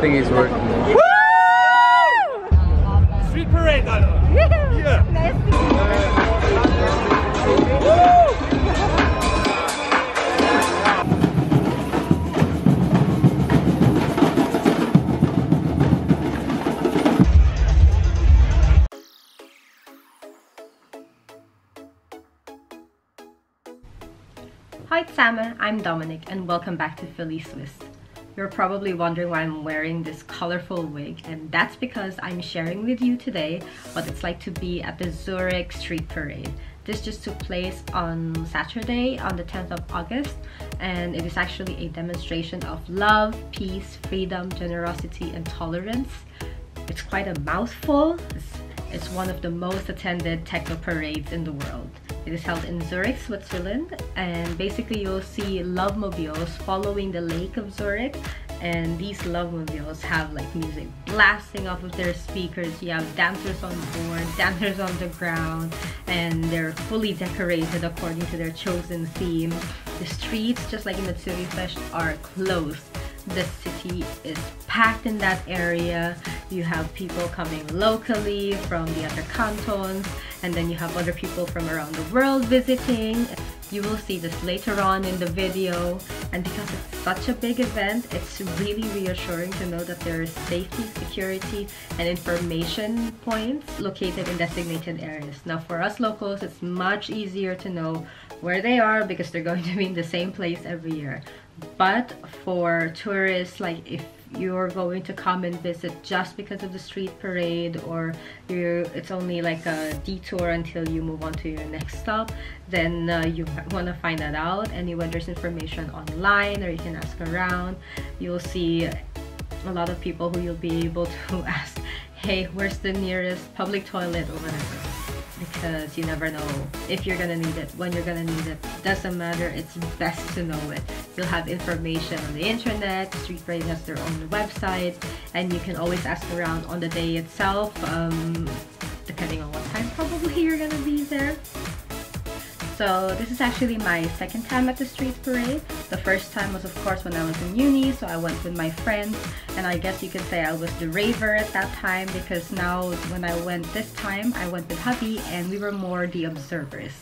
think he's working. Street parade, Yeah. Hoi zämme, I'm Dominic and welcome back to FiliSwissed. You're probably wondering why I'm wearing this colorful wig and that's because I'm sharing with you today what it's like to be at the Zurich Street Parade. This just took place on Saturday on the 10th of August and it is actually a demonstration of love, peace, freedom, generosity and tolerance. It's quite a mouthful. It's, one of the most attended techno parades in the world. It is held in Zurich, Switzerland, and basically you'll see love mobiles following the lake of Zurich. And these love mobiles have like music blasting off of their speakers. You have dancers on board, dancers on the ground, and they're fully decorated according to their chosen theme. The streets, just like in the Zürichfest, are closed the city is packed in that area. You have people coming locally from the other cantons, and then you have other people from around the world visiting. You will see this later on in the video. And because it's such a big event, it's really reassuring to know that there is safety, security, and information points located in designated areas. Now for us locals, it's much easier to know where they are because they're going to be in the same place every year but for tourists like if you're going to come and visit just because of the street parade or you it's only like a detour until you move on to your next stop then uh, you want to find that out. Anyway there's information online or you can ask around. You'll see a lot of people who you'll be able to ask hey where's the nearest public toilet or whatever? Because you never know if you're gonna need it when you're gonna need it. Doesn't matter it's best to know it you'll have information on the internet street parade has their own website and you can always ask around on the day itself um, depending on what time probably you're gonna be there so this is actually my second time at the street parade. The first time was of course when I was in uni, so I went with my friends and I guess you could say I was the raver at that time because now when I went this time, I went with hubby and we were more the observers.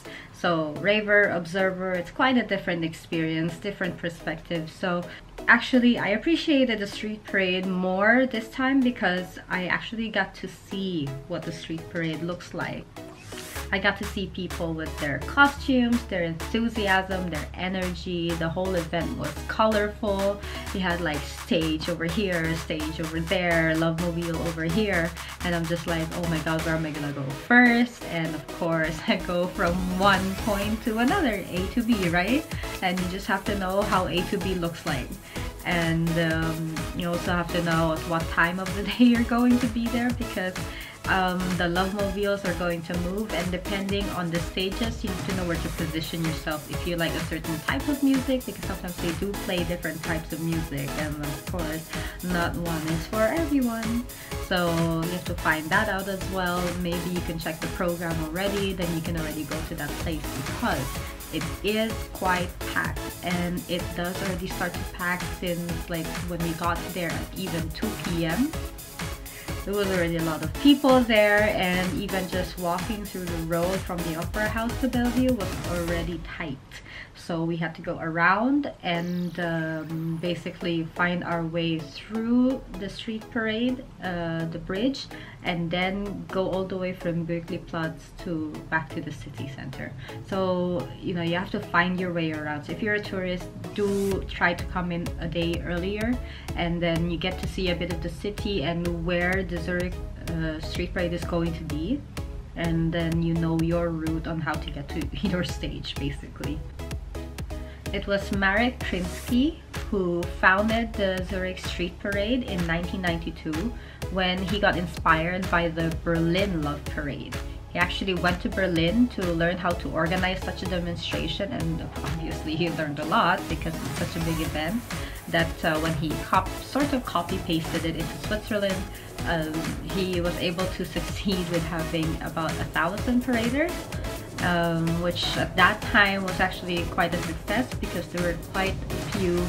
So raver, observer, it's quite a different experience, different perspective. So actually I appreciated the street parade more this time because I actually got to see what the street parade looks like. I got to see people with their costumes, their enthusiasm, their energy. The whole event was colorful. You had like stage over here, stage over there, Love Mobile over here. And I'm just like, oh my god, where am I gonna go first? And of course, I go from one point to another, A to B, right? And you just have to know how A to B looks like and um, you also have to know at what time of the day you're going to be there because um, the love mobiles are going to move and depending on the stages you have to know where to position yourself. If you like a certain type of music because sometimes they do play different types of music and of course not one is for everyone. So you have to find that out as well. Maybe you can check the program already then you can already go to that place because it is quite packed and it does already start to pack since like when we got there at even 2 p.m there was already a lot of people there and even just walking through the road from the opera house to bellevue was already tight so we had to go around and um, basically find our way through the street parade uh, the bridge and then go all the way from Bürkliplatz to back to the city center. So you know you have to find your way around. So if you're a tourist do try to come in a day earlier and then you get to see a bit of the city and where the Zurich uh, street parade is going to be and then you know your route on how to get to your stage basically it was Marek Krynski who founded the Zurich Street Parade in 1992 when he got inspired by the Berlin Love Parade. He actually went to Berlin to learn how to organize such a demonstration and obviously he learned a lot because it's such a big event that uh, when he sort of copy pasted it into Switzerland um, he was able to succeed with having about a thousand paraders um, which at that time was actually quite a success because there were quite a few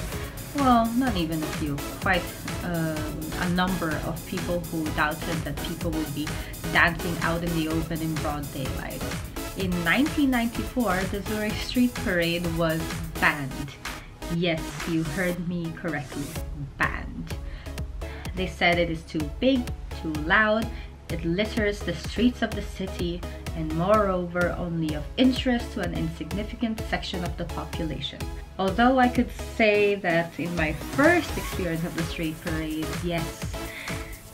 well, not even a few, quite um, a number of people who doubted that people would be dancing out in the open in broad daylight. In 1994, the Zurich Street Parade was banned. Yes, you heard me correctly, banned. They said it is too big, too loud, it litters the streets of the city, and moreover only of interest to an insignificant section of the population. Although I could say that in my first experience of the street parade, yes,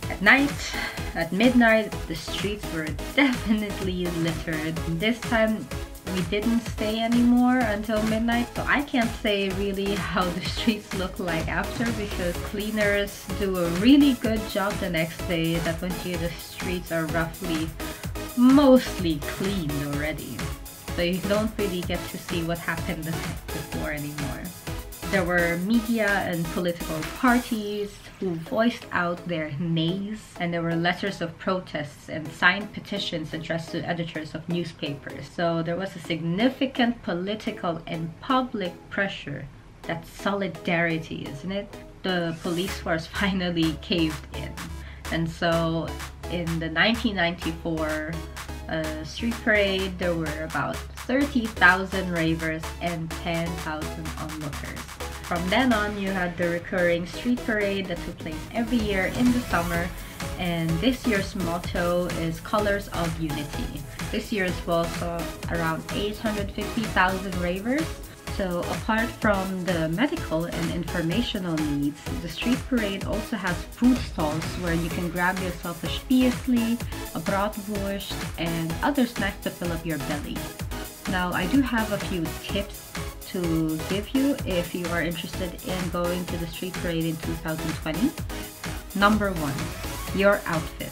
at night, at midnight, the streets were definitely littered. This time we didn't stay anymore until midnight so I can't say really how the streets look like after because cleaners do a really good job the next day that when you the streets are roughly mostly cleaned already. So you don't really get to see what happened before anymore. There were media and political parties who voiced out their nays, and there were letters of protests and signed petitions addressed to editors of newspapers. So there was a significant political and public pressure. That's solidarity, isn't it? The police force finally caved in. And so in the 1994 uh, street parade, there were about 30,000 ravers and 10,000 onlookers. From then on, you had the recurring street parade that took place every year in the summer and this year's motto is Colors of Unity. This year's was also around 850,000 ravers so apart from the medical and informational needs, the street parade also has food stalls where you can grab yourself a Spießli, a bratwurst, and other snacks to fill up your belly. Now I do have a few tips to give you if you are interested in going to the street parade in 2020. Number one, your outfit.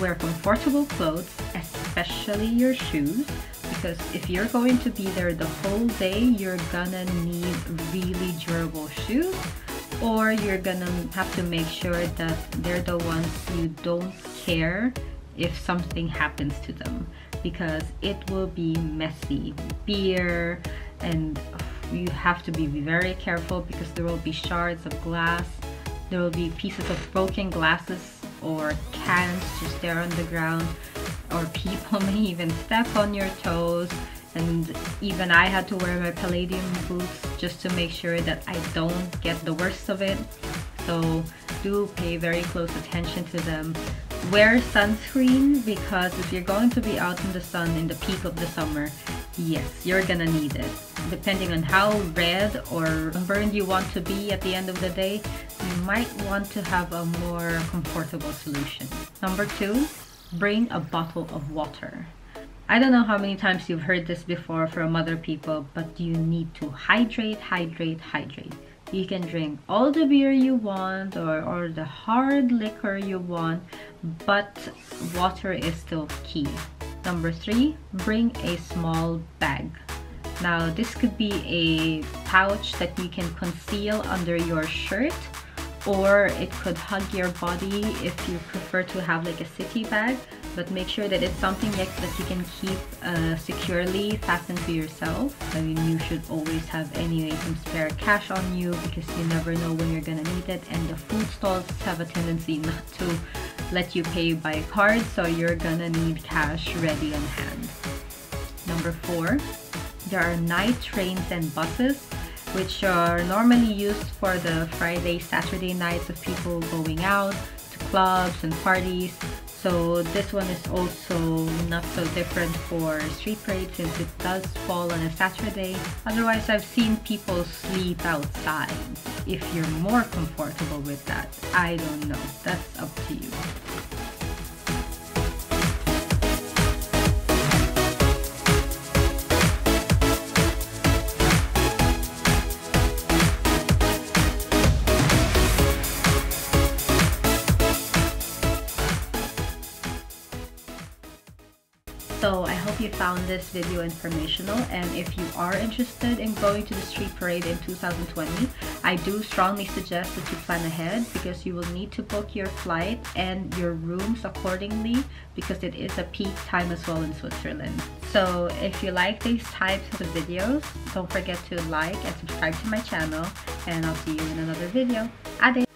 Wear comfortable clothes, especially your shoes, because if you're going to be there the whole day, you're gonna need really durable shoes or you're gonna have to make sure that they're the ones you don't care if something happens to them because it will be messy. Beer and you have to be very careful because there will be shards of glass, there will be pieces of broken glasses or cans just there on the ground or people may even step on your toes. And even I had to wear my palladium boots just to make sure that I don't get the worst of it. So do pay very close attention to them. Wear sunscreen because if you're going to be out in the sun in the peak of the summer yes you're gonna need it depending on how red or burned you want to be at the end of the day you might want to have a more comfortable solution number two bring a bottle of water. I don't know how many times you've heard this before from other people, but you need to hydrate, hydrate, hydrate. You can drink all the beer you want or, or the hard liquor you want, but water is still key. Number three, bring a small bag. Now this could be a pouch that you can conceal under your shirt or it could hug your body if you prefer to have like a city bag but make sure that it's something that, that you can keep uh, securely fastened to yourself I mean you should always have anyway some spare cash on you because you never know when you're gonna need it and the food stalls have a tendency not to let you pay by card so you're gonna need cash ready on hand number four there are night trains and buses which are normally used for the Friday, Saturday nights of people going out to clubs and parties. So this one is also not so different for street parade since it does fall on a Saturday. Otherwise, I've seen people sleep outside. If you're more comfortable with that, I don't know. That's up to you. So I hope you found this video informational and if you are interested in going to the street parade in 2020, I do strongly suggest that you plan ahead because you will need to book your flight and your rooms accordingly because it is a peak time as well in Switzerland. So if you like these types of videos, don't forget to like and subscribe to my channel and I'll see you in another video. Ade!